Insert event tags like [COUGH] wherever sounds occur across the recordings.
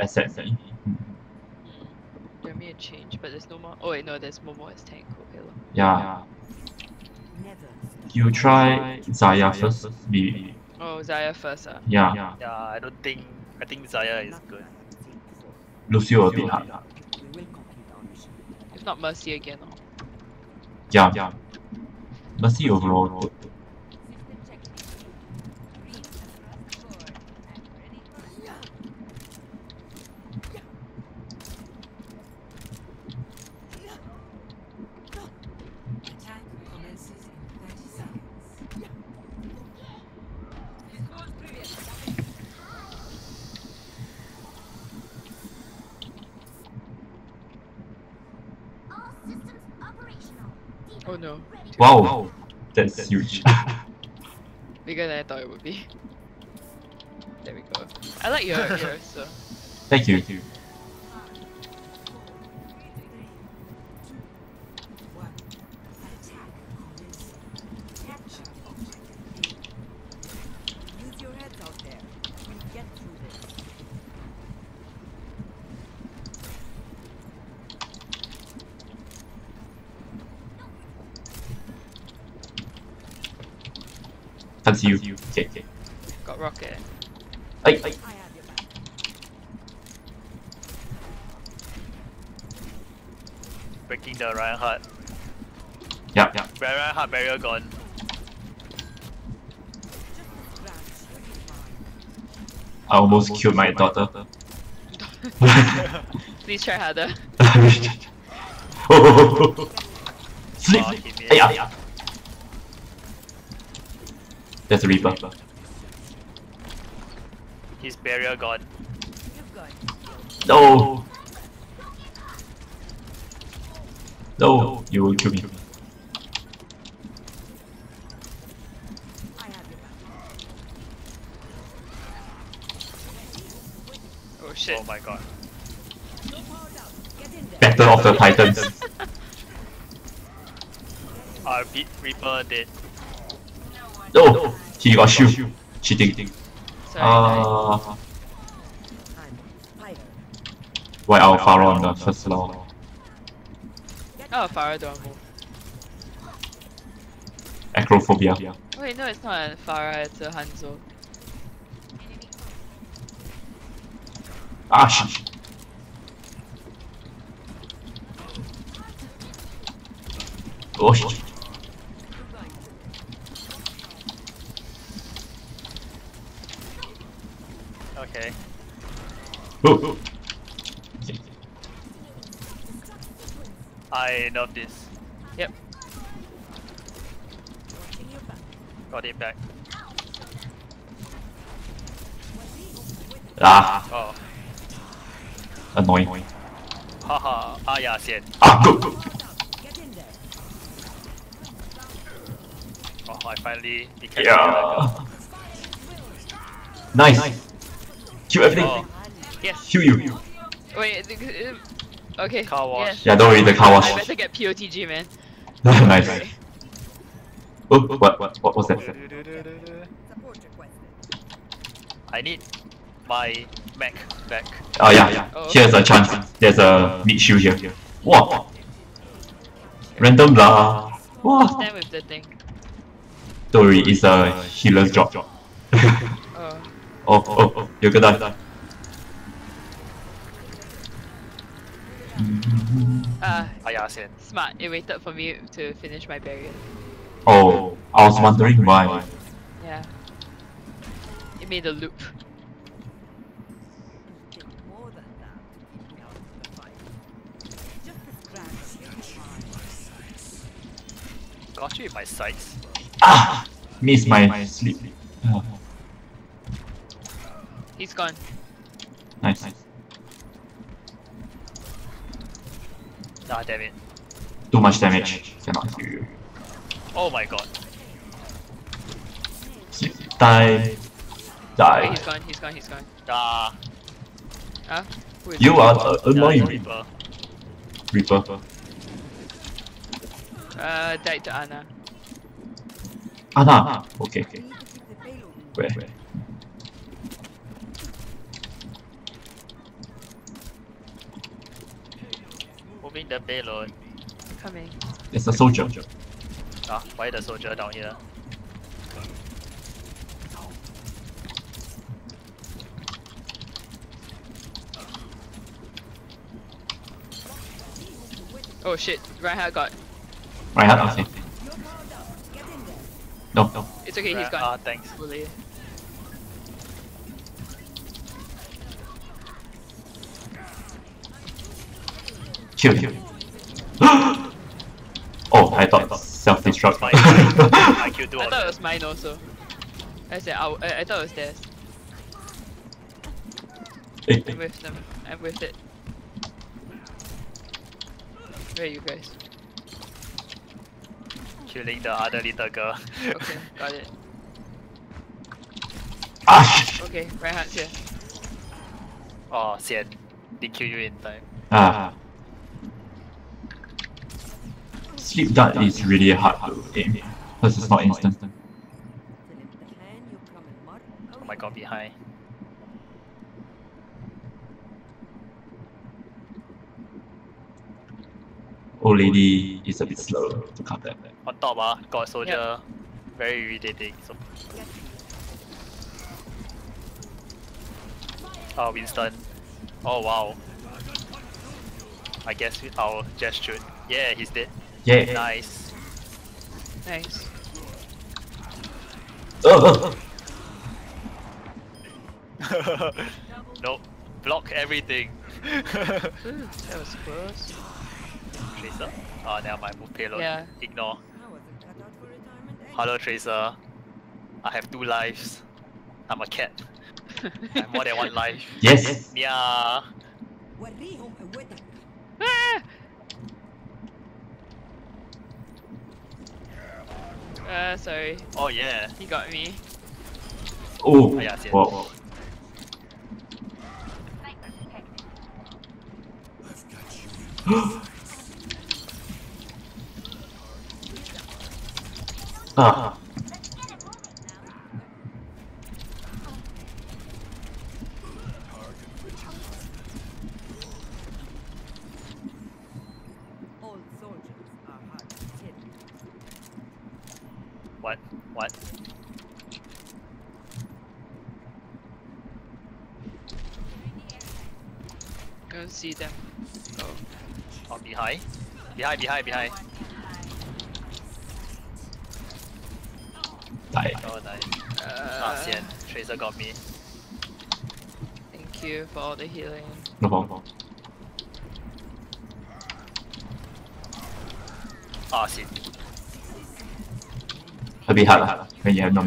SME. There may a change, but there's no more. Oh wait, no, there's Momo as tank. Okay, lor. Yeah. You try Zarya first. Be Oh, Zarya first, ah. yeah. Yeah, I don't think. I think Zarya is good. Lucio a bit hard. If not Mercy again, oh. Yeah. Mercy overall good. No, Wow. That's huge. [LAUGHS] bigger than I thought it would be. There we go. I like your [LAUGHS] yours, so. Thank you. One. Can't see you. Okay, okay. Got rocket. Ay, I have your back. Breaking the Reinhardt. yeah, yeah. Reinhardt barrier gone. Scratch. You'll be. I almost killed my daughter. [LAUGHS] [LAUGHS] Please try harder. [LAUGHS] oh, Sleep. Oh, he missed. Ay, ay, ay. There's a Reaper. His barrier gone. You've got it. No. No, you will kill me. I have your back. Oh shit. Oh my god. No power down. Get in there. Battle of the Titans. [LAUGHS] Our beat Reaper dead. No! No, he got shield. Cheating. Sorry. Uh, I'm why our Pharah on the first floor? oh, Pharah don't move. Acrophobia. Wait, no, it's not a Pharah, it's a Hanzo. Ah, shit. Oh shit. Okay. I love this. Yep. Watching your back. Got it back. Ah, Oh. annoying. Haha. Ah yeah, Xian. Ah, go, go. Get in there. Oh, I finally became Yeah. Nice. Kill everything. Oh, Yes. Kill you. Wait, uh, okay. Car wash. Yes. Yeah, don't worry, the car I wash. better get POTG, man. [LAUGHS] nice. Sorry. Oh, what, what, what was that? I need my Mac back. Oh yeah, yeah. Oh, here's a chance. There's a mid shield here. Wow. Random blah. Wow. Stand with the thing. Don't worry, it's a healer's job. Oh. Oh, oh, oh, you're gonna die. Ah, Ah yeah, Xian. smart. It waited for me to finish my barrier. Oh, I was wondering why. Yeah. It made a loop. Did more than that to keep me out of the fight. Just a scratch. You'll be fine. Got you in my sights. Ah, missed my sleep. Ah, He's gone. nice. Ah damn it. Too much damage. Cannot heal you. Oh my god. Sleep. Die. Wait, Die. he's gone, he's gone, he's gone. Ah. Huh? Who is You it? are uh, Yeah, annoying. Reaper. Reaper. Uh, died to Ana. Ana. Okay, okay. Need to keep the payload in Where? Moving the payload. Coming. It's a soldier. Ah, why the soldier down here? Oh shit, Reinhardt got. Right hand, okay. No, no. It's okay, He's gone. Ah, thanks. Fully. Chill, chill. [GASPS] oh, I thought self-destruct. Fine. I killed I thought it was mine also. I said, I, I, I thought it was theirs. I'm with them. I'm with it. Where are you guys? Killing the other little girl. Okay, got it. ah, shit. Okay, Reinhardt's here. oh, Sian. Didn't kill you in time. Ah. Sleep dart is really hard to aim because it's not instant. Philip the hand you come and mark. Oh my god, behind. Old lady is a bit slow to come back. On top, ah, got soldier. Very irritating. So. Oh, Winston. Oh, wow. I guess we- I'll just shoot. Yeah, he's dead. Yeah. Nice. Nice. Oh, [LAUGHS] nope. Block everything. Ooh, that was close. Tracer? Oh, never mind. Move payload. Yeah. Ignore. I wasn't cut out for retirement. Hello, Tracer. I have two lives. I'm a cat. [LAUGHS] I have more than one life. Yes. Yeah. Uh, sorry. Oh yeah. He got me. Oh, [GASPS] Ah, yeah, yes. wow. ah, Old soldiers are hard to kill. What? What? I don't see them. Oh. Oh, behind? Behind, behind, behind. die. Oh, nice. Ah, Uh, Sian. Tracer got me. thank you for all the healing. No problem. Ah, shit. Hard lah, when you have no.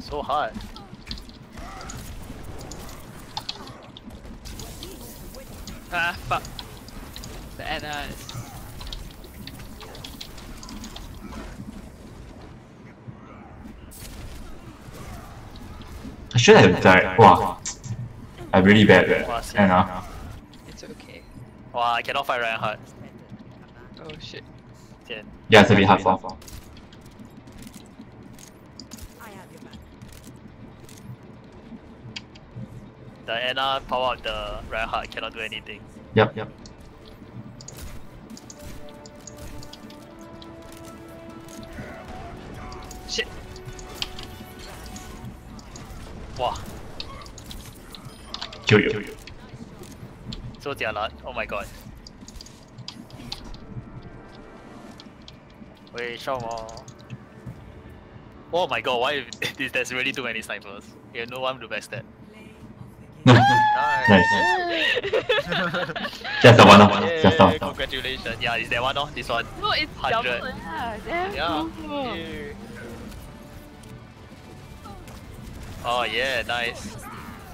So hard. Ah, fuck. The Ana is. I should have died. Wow. I'm really bad at Wow, that. Sian. Ana. It's okay. Wow, I cannot fight Reinhardt. Oh shit. Sian. Yeah, it's a bit hard for. I have your back. The Ana power up the Reinhardt cannot do anything. Yep, yep. Wow. Kill you. So jialat. Oh my god. Wait, show more. Oh my god, why [LAUGHS] this, there's really too many snipers. You have no one to backstab. Nice. nice. [LAUGHS] Just the one, oh. Yay, just the one. congratulations. Yeah, is that one oh? This one. no, it's 100. double lah. Yeah. cool. Yay. Oh yeah, nice.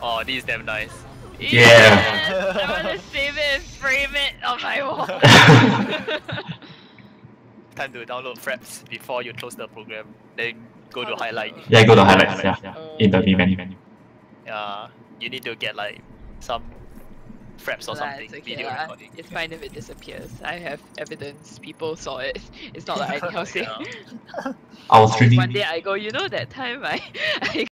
Oh, these damn nice. Yeah. I wanna save it and frame it on my wall. [LAUGHS] [LAUGHS] Time to download Fraps before you close the program. Then go to highlight. Yeah, go to highlights, yeah. Oh. In the main menu. Yeah, you need to get like some fraps or something. it's okay video lah. recording. It's fine if it disappears. I have evidence. People saw it. It's not like I anyhow say. Yeah. [LAUGHS] I was streaming. One day I go, you know that time I, I